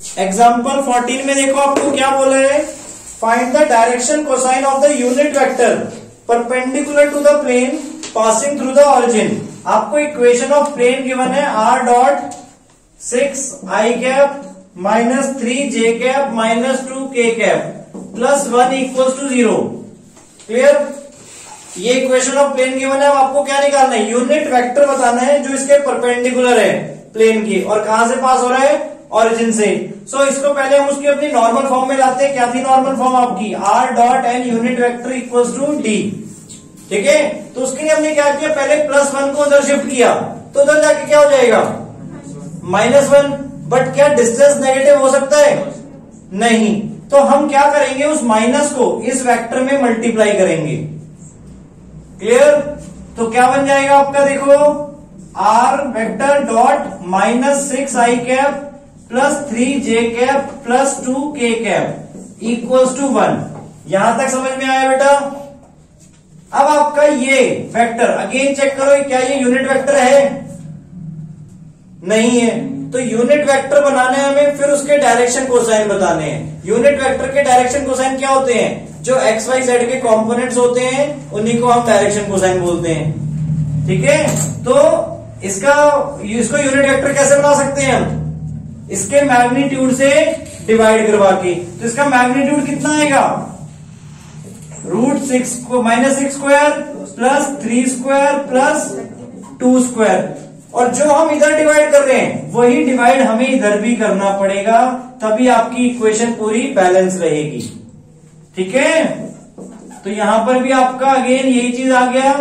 Example 14 में देखो आपको क्या बोला है? Find the direction cosine of the unit vector perpendicular to the plane passing through the origin आपको इक्वेशन ऑफ़ प्लेन गिवन है R dot six I cap minus three J cap minus two K cap plus one equal to zero clear ये equation of plane given है आपको क्या निकालना है? Unit vector बताना है जो इसके परपेंडिकुलर है प्लेन की। और कहाँ से पास हो रहा है? ऑरिजिन से। सो so, इसको पहले हम उसकी अपनी नॉर्मल फॉर्म में लाते हैं। क्या थी नॉर्मल फॉर्म आपकी? R dot N unit vector equal to D ठीक है? तो उसके लिए हमने क्या किया? पहले प्लस वन को उधर शिफ्ट किया। तो उधर जाके क्या हो जाएगा? माइनस वन बट क्या डिस्टेंस नेगेटिव हो सकता है? नहीं। तो हम क्या करेंगे? उस माइनस को इस वेक्टर में मल्टीप्लाई करेंगे। क्लियर तो क्या बन जाएगा आपका? देखो। R vector dot minus six I cap plus three J cap plus two K cap equals to one यहाँ तक समझ में आया बेटा? अब आपका ये वेक्टर अगेन चेक करो क्या ये यूनिट वेक्टर है? नहीं है। तो यूनिट वेक्टर बनाने हमें, फिर उसके डायरेक्शन कोसाइन बताने हैं। यूनिट वेक्टर के डायरेक्शन कोसाइन क्या होते हैं? जो एक्स वाई जेड के कंपोनेंट्स होते हैं, उन्हीं को हम डायरेक्शन कोसाइन बोलते हैं। ठीक है? तो इसका, इसको यूनिट वेक्टर कैसे बना सकते हैं हम? इसके मैग्नीट्यूड से डिवाइड करवा के। तो इसका मैग्नीट्यूड कितना आएगा? रूट सिक्स को, minus six square plus three square plus two square. और जो हम इधर डिवाइड कर रहे हैं, वही डिवाइड हमें इधर भी करना पड़ेगा, तभी आपकी इक्वेशन पूरी बैलेंस रहेगी। ठीक है? तो यहाँ पर भी आपका अगेन यही चीज़ आ गया।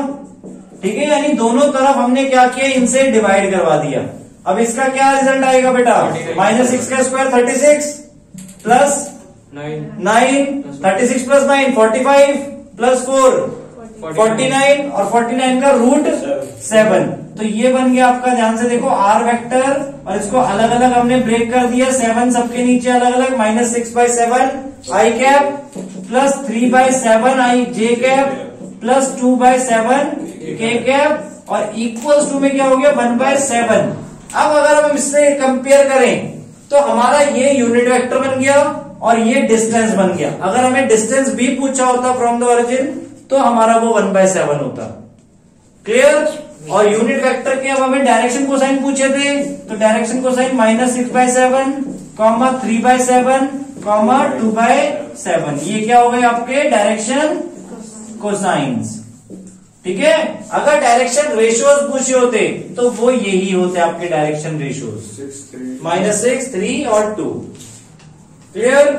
ठीक है? यानी दोनों तरफ़ हमने क्या किया? इनसे डिवाइड करवा दिया। अब इसका क्या रिज़ल्ट आएगा बेटा? माइनस सिक्स का square thirty six plus nine thirty six plus nine forty five plus four forty nine और फोर्टी नाइन का रूट सेवन तो ये बन गया आपका ध्यान से देखो आर वेक्टर और इसको अलग अलग हमने ब्रेक कर दिया सेवन सबके नीचे अलग अलग minus six by seven I cap plus three by seven I J cap plus two by seven K cap और इक्वल टू में क्या हो गया वन बाय सेवन अब अगर हम इससे कंपेयर करें तो हमारा ये यूनिट वेक्टर बन गया और ये डिस्टेंस बन गया। अगर हमें डिस्टेंस भी पूछा होता फ्रॉम द ओरिजिन तो हमारा वो वन बाय सेवन होता। क्लियर और यूनिट वेक्टर के अब हमें डायरेक्शन को साइन पूछे थे तो direction cosine minus six by seven comma three by seven comma two by seven ये क्या हो गए आपके? डायरेक्शन कोसाइंस ठीक है? अगर डायरेक्शन रेशियोज पूछे होते तो वो यही होते आपके direction ratios minus six three और टू क्लियर